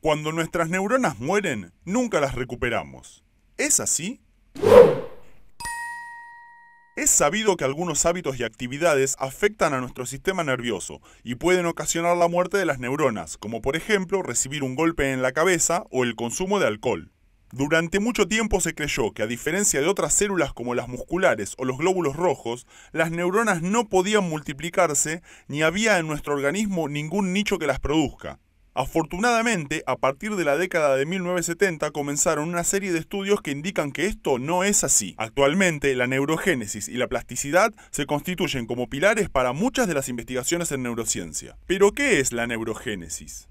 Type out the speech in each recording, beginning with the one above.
Cuando nuestras neuronas mueren, nunca las recuperamos. ¿Es así? Es sabido que algunos hábitos y actividades afectan a nuestro sistema nervioso y pueden ocasionar la muerte de las neuronas, como por ejemplo recibir un golpe en la cabeza o el consumo de alcohol. Durante mucho tiempo se creyó que a diferencia de otras células como las musculares o los glóbulos rojos, las neuronas no podían multiplicarse ni había en nuestro organismo ningún nicho que las produzca. Afortunadamente, a partir de la década de 1970 comenzaron una serie de estudios que indican que esto no es así. Actualmente, la neurogénesis y la plasticidad se constituyen como pilares para muchas de las investigaciones en neurociencia. Pero, ¿qué es la neurogénesis?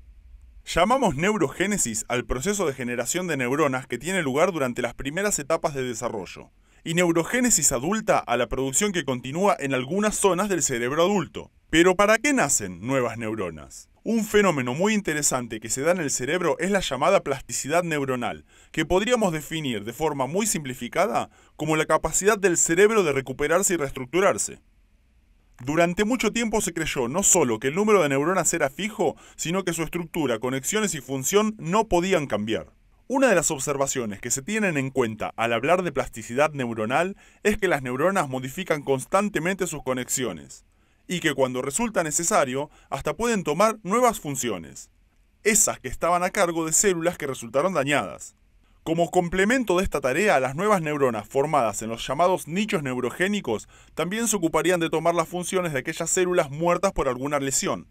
Llamamos neurogénesis al proceso de generación de neuronas que tiene lugar durante las primeras etapas de desarrollo, y neurogénesis adulta a la producción que continúa en algunas zonas del cerebro adulto. Pero ¿para qué nacen nuevas neuronas? Un fenómeno muy interesante que se da en el cerebro es la llamada plasticidad neuronal, que podríamos definir de forma muy simplificada como la capacidad del cerebro de recuperarse y reestructurarse. Durante mucho tiempo se creyó no solo que el número de neuronas era fijo, sino que su estructura, conexiones y función no podían cambiar. Una de las observaciones que se tienen en cuenta al hablar de plasticidad neuronal es que las neuronas modifican constantemente sus conexiones y que cuando resulta necesario hasta pueden tomar nuevas funciones, esas que estaban a cargo de células que resultaron dañadas. Como complemento de esta tarea, las nuevas neuronas formadas en los llamados nichos neurogénicos también se ocuparían de tomar las funciones de aquellas células muertas por alguna lesión.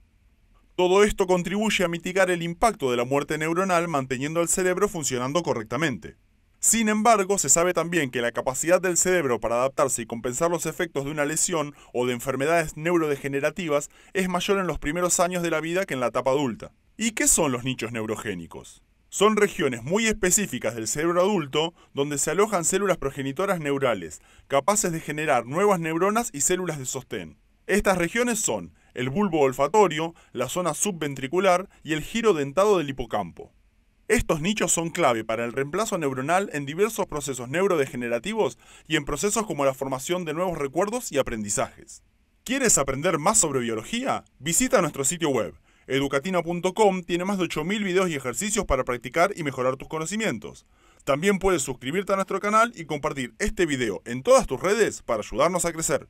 Todo esto contribuye a mitigar el impacto de la muerte neuronal manteniendo el cerebro funcionando correctamente. Sin embargo, se sabe también que la capacidad del cerebro para adaptarse y compensar los efectos de una lesión o de enfermedades neurodegenerativas es mayor en los primeros años de la vida que en la etapa adulta. ¿Y qué son los nichos neurogénicos? Son regiones muy específicas del cerebro adulto donde se alojan células progenitoras neurales, capaces de generar nuevas neuronas y células de sostén. Estas regiones son el bulbo olfatorio, la zona subventricular y el giro dentado del hipocampo. Estos nichos son clave para el reemplazo neuronal en diversos procesos neurodegenerativos y en procesos como la formación de nuevos recuerdos y aprendizajes. ¿Quieres aprender más sobre biología? Visita nuestro sitio web. Educatina.com tiene más de 8.000 videos y ejercicios para practicar y mejorar tus conocimientos. También puedes suscribirte a nuestro canal y compartir este video en todas tus redes para ayudarnos a crecer.